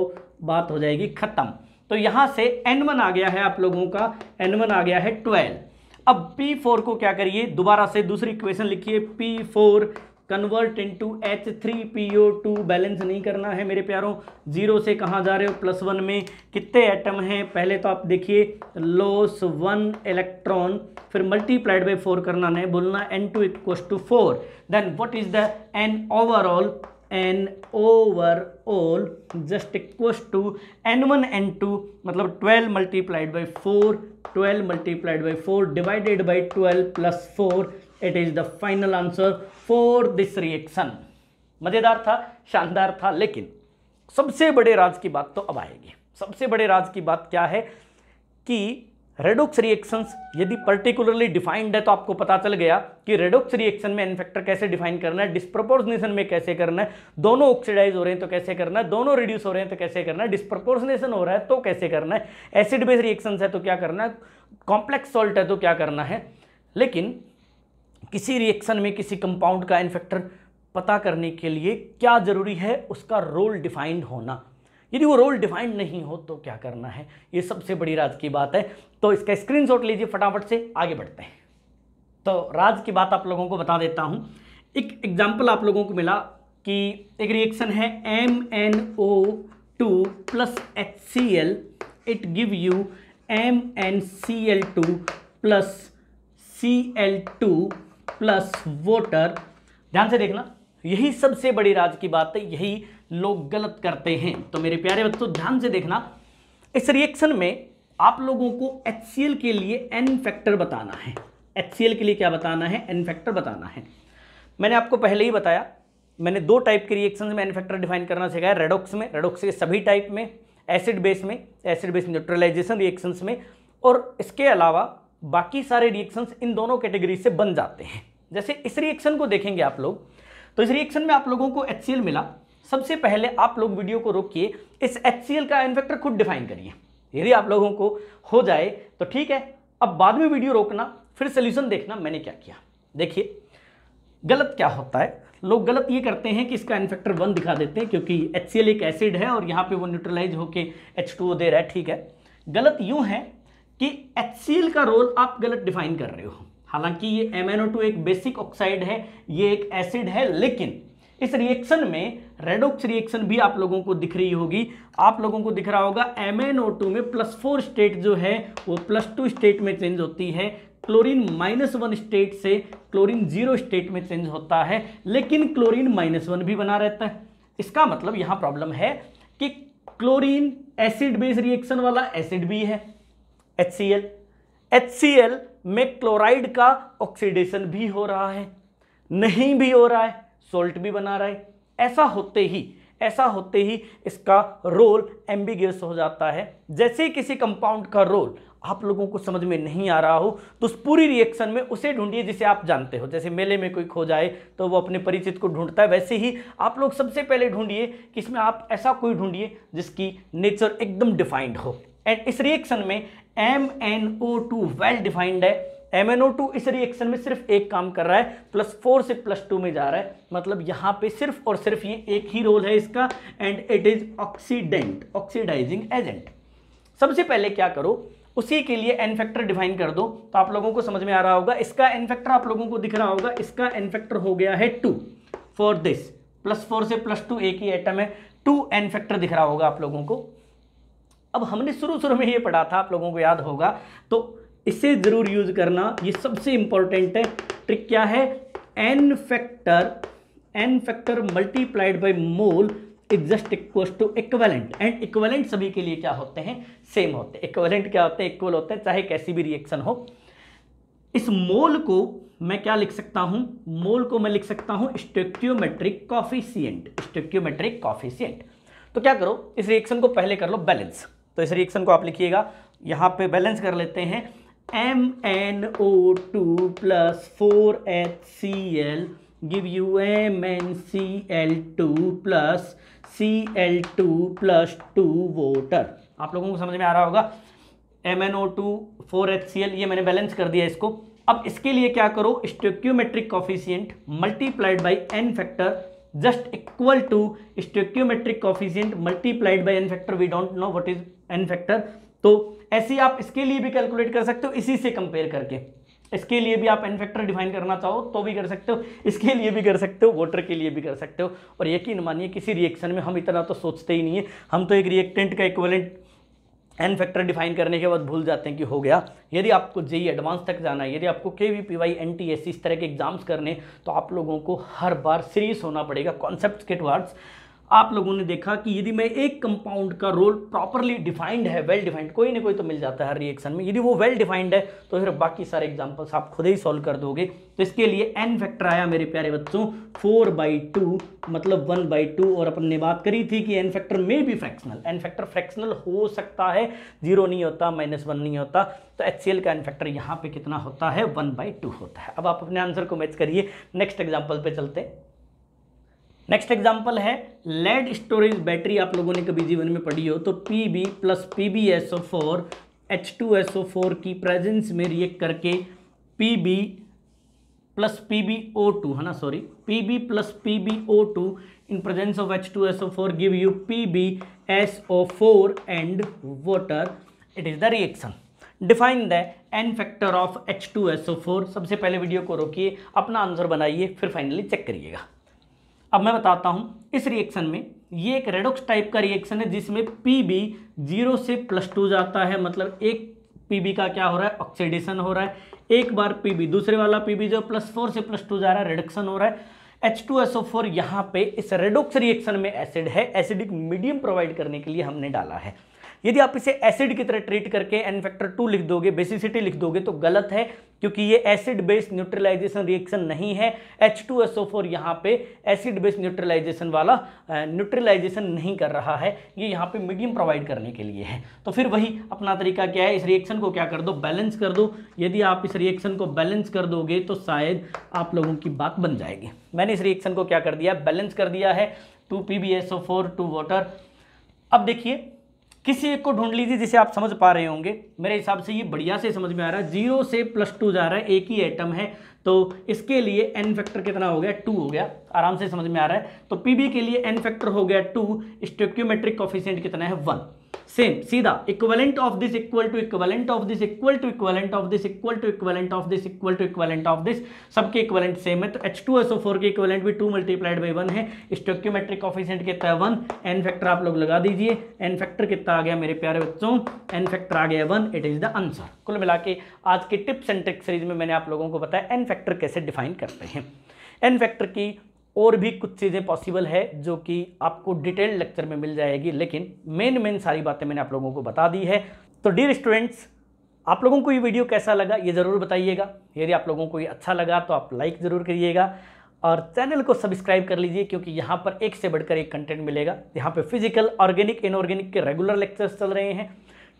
बात हो जाएगी खत्म तो यहां से एन वन आ गया है आप लोगों का एन वन आ गया है ट्वेल्व अब पी फोर को क्या करिए दोबारा से दूसरी इक्वेशन लिखिए P four convert into H three P O two balance नहीं करना है मेरे प्यारों जीरो से कहाँ जा रहे हो प्लस वन में कितने एटम हैं पहले तो आप देखिए लॉस वन इलेक्ट्रॉन फिर मल्टीप्लाइड बाई फोर करना नहीं बोलना N two equal to four then what is the N overall N overall just equal to N one N two मतलब twelve multiplied by four twelve multiplied by four divided by twelve plus four it is the final answer for this reaction मजेदार था शानदार था लेकिन सबसे बड़े राज की बात तो अब आएगी सबसे बड़े राज की बात क्या है कि रेडोक्स रिएक्शंस यदि पर्टिकुलरली डिफाइंड है तो आपको पता चल गया कि रेडोक्स रिएक्शन में इनफेक्टर कैसे डिफाइन करना है डिस्प्रोपोर्शनेशन में कैसे करना है दोनों ऑक्सीडाइज हो रहे हैं तो कैसे करना है दोनों रिड्यूस हो रहे हैं तो कैसे करना है डिस्प्रोपोर्शनेशन हो रहा है तो कैसे करना है एसिड बेस रिएक्शन है तो क्या करना है कॉम्प्लेक्स सॉल्ट है तो क्या करना है लेकिन किसी रिएक्शन में किसी कंपाउंड का इन्फेक्टर पता करने के लिए क्या ज़रूरी है उसका रोल डिफाइंड होना यदि वो रोल डिफाइंड नहीं हो तो क्या करना है ये सबसे बड़ी राज की बात है तो इसका स्क्रीनशॉट लीजिए फटाफट से आगे बढ़ते हैं तो राज की बात आप लोगों को बता देता हूं एक एग्जाम्पल आप लोगों को मिला कि एक रिएक्शन है M N O two plus H C L it give you M N C L two plus C L two plus water ध्यान से देखना यही सबसे बड़ी राज की बात है यही लोग गलत करते हैं तो मेरे प्यारे बच्चों ध्यान से देखना इस रिएक्शन में आप लोगों को एच के लिए एन फैक्टर बताना है एच के लिए क्या बताना है एन फैक्टर बताना है मैंने आपको पहले ही बताया मैंने दो टाइप के रिएक्शन में एन फैक्टर डिफाइन करना सिखाया रेडोक्स में रेडोक्स के सभी टाइप में एसिड बेस में एसिड बेस न्यूट्रलाइजेशन रिएक्शंस में और इसके अलावा बाकी सारे रिएक्शंस इन दोनों कैटेगरी से बन जाते हैं जैसे इस रिएक्शन को देखेंगे आप लोग तो इस रिएक्शन में आप लोगों को एच मिला सबसे पहले आप लोग वीडियो को रोकिए इस एच का इन्फेक्टर खुद डिफाइन करिए यदि आप लोगों को हो जाए तो ठीक है अब बाद में वीडियो रोकना फिर सोल्यूशन देखना मैंने क्या किया देखिए गलत क्या होता है लोग गलत ये करते हैं कि इसका इन्फेक्टर वन दिखा देते हैं क्योंकि एच एक एसिड है और यहाँ पे वो न्यूट्रलाइज होके एच टू दे रहा है ठीक है गलत यूँ है कि HCl का रोल आप गलत डिफाइन कर रहे हो हालांकि ये MnO2 एक बेसिक ऑक्साइड है ये एक एसिड है लेकिन इस रिएक्शन में रेडोक्स रिएक्शन भी आप लोगों को दिख रही होगी आप लोगों को दिख रहा होगा MnO2 में प्लस फोर स्टेट जो है वो प्लस टू स्टेट में चेंज होती है क्लोरीन माइनस वन स्टेट से क्लोरीन जीरो स्टेट में चेंज होता है लेकिन क्लोरीन माइनस वन भी बना रहता है इसका मतलब यहाँ प्रॉब्लम है कि क्लोरीन एसिड बेस रिएक्शन वाला एसिड भी है HCl HCl में क्लोराइड का ऑक्सीडेशन भी हो रहा है नहीं भी हो रहा है सोल्ट भी बना रहा है ऐसा होते ही ऐसा होते ही इसका रोल एम्बिगस हो जाता है जैसे किसी कंपाउंड का रोल आप लोगों को समझ में नहीं आ रहा हो तो उस पूरी रिएक्शन में उसे ढूंढिए जिसे आप जानते हो जैसे मेले में कोई खो जाए तो वो अपने परिचित को ढूंढता है वैसे ही आप लोग सबसे पहले ढूंढिए कि इसमें आप ऐसा कोई ढूंढिए जिसकी नेचर एकदम डिफाइंड हो एंड इस रिएक्शन में M N O two well defined है एम एन ओ टू इस रिएक्शन में सिर्फ एक काम कर रहा है प्लस फोर से प्लस टू में जा रहा है मतलब यहां पे सिर्फ और सिर्फ ये एक ही रोल है इसका and it is oxidant oxidising agent सबसे पहले क्या करो उसी के लिए एन फैक्टर डिफाइन कर दो तो आप लोगों को समझ में आ रहा होगा इसका एन फैक्टर आप लोगों को दिख रहा होगा इसका एन फैक्टर हो गया है two for this plus four से प्लस टू एक ही आइटम है टू एन फैक्टर दिख रहा होगा आप लोगों को अब हमने शुरू शुरू में ये पढ़ा था आप लोगों को याद होगा तो इसे ज़रूर यूज़ करना ये सबसे इंपॉर्टेंट है ट्रिक क्या है N factor N factor multiplied by mole exact equal to equivalent and equivalent सभी के लिए क्या होते हैं सेम होते हैं इक्वेलेंट क्या होते हैं इक्वल होते हैं चाहे कैसी भी रिएक्शन हो इस मोल को मैं क्या लिख सकता हूँ मोल को मैं लिख सकता हूँ स्टेक्योमेट्रिक कॉफिशियंट स्टेक्योमेट्रिक कॉफिशियंट तो क्या करो इस रिएक्शन को पहले कर लो बैलेंस तो इस रिएक्शन को आप लिखिएगा यहाँ पे बैलेंस कर लेते हैं M N O two plus four H C L give you M N C L two plus C L two plus two water आप लोगों को समझ में आ रहा होगा M N O two four H C L ये मैंने बैलेंस कर दिया इसको अब इसके लिए क्या करो stoichiometric coefficient multiplied by N factor just equal to stoichiometric coefficient multiplied by N factor we don't know what is N factor तो ऐसे आप इसके लिए भी कैलकुलेट कर सकते हो इसी से कंपेयर करके इसके लिए भी आप एन फैक्टर डिफाइन करना चाहो तो भी कर सकते हो इसके लिए भी कर सकते हो वाटर के लिए भी कर सकते हो और यकीन मानिए किसी रिएक्शन में हम इतना तो सोचते ही नहीं है हम तो एक रिएक्टेंट का इक्वलेंट एन फैक्टर डिफाइन करने के बाद भूल जाते हैं कि हो गया यदि आपको जेई एडवांस e तक जाना है यदि आपको K V P Y N T S इस तरह के एग्जाम्स करने तो आप लोगों को हर बार सीरियस होना पड़ेगा कॉन्सेप्ट के टुवार्ड्स आप लोगों ने देखा कि यदि मैं एक कंपाउंड का रोल प्रॉपरली डिफाइंड है वेल डिफाइंड कोई ना कोई तो मिल जाता है हर रिएक्शन में यदि वो वेल डिफाइंड है तो फिर बाकी सारे एग्जाम्पल्स आप खुद ही सॉल्व कर दोगे तो इसके लिए एन फैक्टर आया मेरे प्यारे बच्चों फोर बाई टू मतलब वन बाई टू और अपन ने बात करी थी कि एन फैक्टर में भी फ्रैक्शनल एन फैक्टर फ्रैक्शनल हो सकता है जीरो नहीं होता माइनस वन नहीं होता तो एच सी एल का एन फैक्टर यहाँ पे कितना होता है वन बाई टू होता है अब आप अपने आंसर को मैच करिए नेक्स्ट एग्जाम्पल पर चलते हैं नेक्स्ट एग्जाम्पल है लेड स्टोरेज बैटरी आप लोगों ने कभी जीवन में पढ़ी हो तो P B plus P B S O four H two S O four की प्रेजेंस में रिएक्ट करके P B plus P B O two है ना sorry P B plus P B O two in presence of H two S O four give you P B S O four and water it is the reaction define the N factor of H two S O four सबसे पहले वीडियो को रोकिए अपना आंसर बनाइए फिर फाइनली चेक करिएगा अब मैं बताता हूँ इस रिएक्शन में ये एक रेडोक्स टाइप का रिएक्शन है जिसमें पी बी जीरो से प्लस टू जाता है मतलब एक पीबी का क्या हो रहा है ऑक्सीडेशन हो रहा है एक बार पीबी दूसरे वाला पीबी जो प्लस फोर से प्लस टू जा रहा है रिडक्शन हो रहा है H two S O four यहाँ पे इस रेडोक्स रिएक्शन में एसिड है एसिडिक मीडियम प्रोवाइड करने के लिए हमने डाला है यदि आप इसे एसिड की तरह ट्रीट करके एन फैक्टर टू लिख दोगे बेसिसिटी लिख दोगे तो गलत है क्योंकि ये एसिड बेस्ड न्यूट्रलाइजेशन रिएक्शन नहीं है H two S O four यहाँ पे एसिड बेस्ड न्यूट्रलाइजेशन वाला न्यूट्रलाइजेशन नहीं कर रहा है ये यहाँ पे मीडियम प्रोवाइड करने के लिए है तो फिर वही अपना तरीका क्या है इस रिएक्शन को क्या कर दो बैलेंस कर दो यदि आप इस रिएक्शन को बैलेंस कर दोगे तो शायद आप लोगों की बात बन जाएगी मैंने इस रिएक्शन को क्या कर दिया बैलेंस कर दिया है two P B S O four two water अब देखिए किसी एक को ढूंढ लीजिए जिसे आप समझ पा रहे होंगे मेरे हिसाब से ये बढ़िया से समझ में आ रहा है जीरो से प्लस टू जा रहा है एक ही एटम है तो इसके लिए एन फैक्टर कितना हो गया टू हो गया आराम से समझ में आ रहा है तो पीबी के लिए एन फैक्टर हो गया टू स्टोक्योमेट्रिक कॉफिशियंट कितना है वन सेम सीधा equivalent of this equal to equivalent of this equal to equivalent of this equal to equivalent of this equal to equivalent of this सबके इक्वलेंट सेम है तो H two S O four के इक्वलेंट भी टू मल्टीप्लाइड बाई वन है स्टोक्योमेट्रिक ऑफिशेंट कितना है वन एन फैक्टर आप लोग लगा दीजिए एन फैक्टर कितना आ गया मेरे प्यारे बच्चों एन फैक्टर आ गया one it is the answer कुल मिला के आज के टिप्स एंड ट्रिक सीरीज में मैंने आप लोगों को बताया एन वेक्टर कैसे डिफाइन करते हैं एन फैक्टर की और भी कुछ चीज़ें पॉसिबल है जो कि आपको डिटेल्ड लेक्चर में मिल जाएगी लेकिन मेन मेन सारी बातें मैंने आप लोगों को बता दी है तो डियर स्टूडेंट्स आप लोगों को ये वीडियो कैसा लगा ये ज़रूर बताइएगा यदि आप लोगों को ये अच्छा लगा तो आप लाइक ज़रूर करिएगा और चैनल को सब्सक्राइब कर लीजिए क्योंकि यहाँ पर एक से बढ़कर एक कंटेंट मिलेगा यहाँ पर फिजिकल ऑर्गेनिक इनऑर्गेनिक के रेगुलर लेक्चर्स चल रहे हैं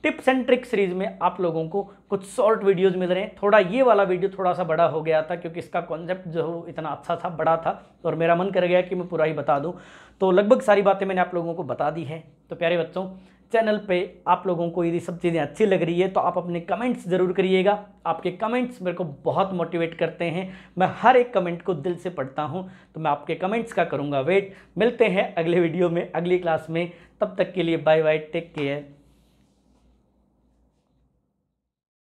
टिप्स एंड ट्रिक सीरीज में आप लोगों को कुछ शॉर्ट वीडियोस मिल रहे हैं थोड़ा ये वाला वीडियो थोड़ा सा बड़ा हो गया था क्योंकि इसका कॉन्सेप्ट जो है इतना अच्छा था बड़ा था और मेरा मन कर गया कि मैं पूरा ही बता दूँ तो लगभग सारी बातें मैंने आप लोगों को बता दी हैं तो प्यारे बच्चों चैनल पे आप लोगों को यदि सब चीज़ें अच्छी लग रही है तो आप अपने कमेंट्स ज़रूर करिएगा आपके कमेंट्स मेरे को बहुत मोटिवेट करते हैं मैं हर एक कमेंट को दिल से पढ़ता हूँ तो मैं आपके कमेंट्स का करूँगा वेट मिलते हैं अगले वीडियो में अगली क्लास में तब तक के लिए बाय बाय टेक केयर